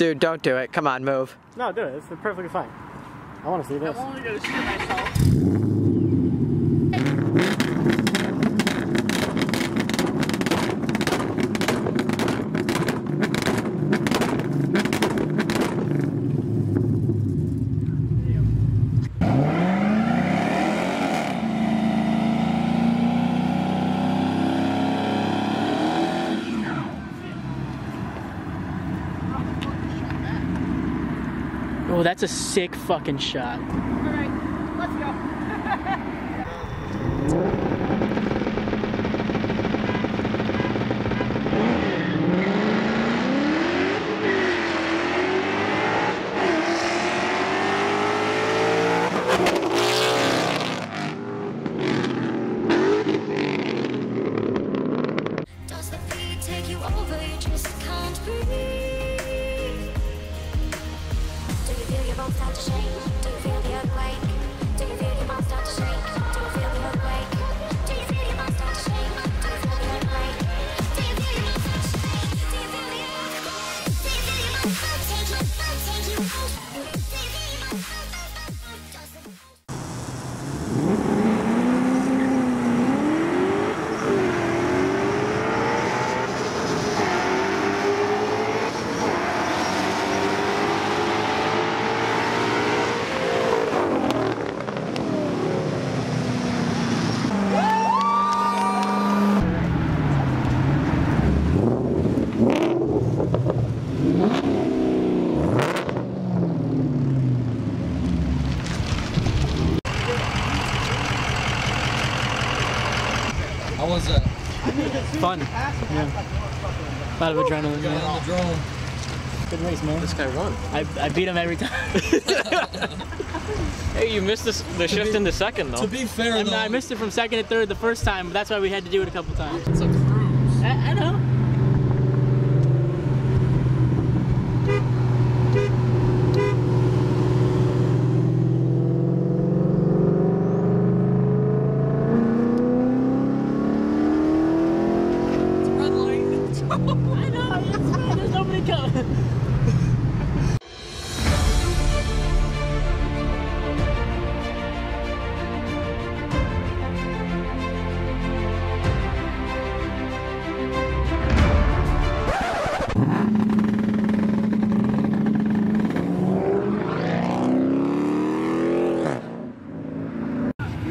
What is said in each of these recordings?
Dude, don't do it. Come on, move. No, do it. It's perfectly fine. I want to see this. Oh, that's a sick fucking shot. Alright, let's go. Does the take you over? You just can't breathe. Feel your bones start to shake? Do you feel the was that? Fun. Yeah. A lot of adrenaline. Got Yeah. on the drone. Good race, man. This guy won. I, I beat him every time. Hey, you missed this, the shift in the second though. To though. be fair I, though, I missed it from second to third the first time, but that's why we had to do it a couple times. it's a cruise. I, I know. I know.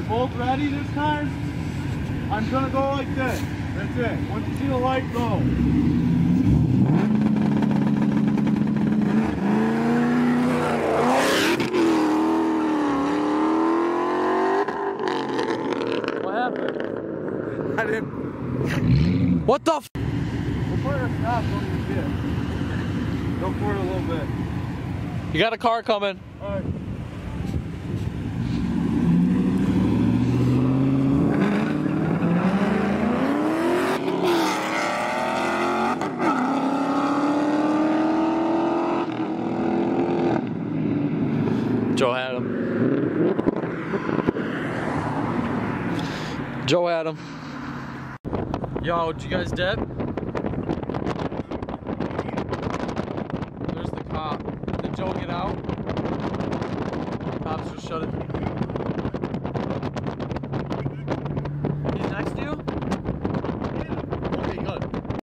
Both ready this time? I'm gonna go like this. That's it. Once you see the light, go. What happened? I didn't. What the? F- We'll put a stop on your shit. Go for it a little bit. You got a car coming. Alright. Joe had him. Joe Adam. Yo, you guys dead?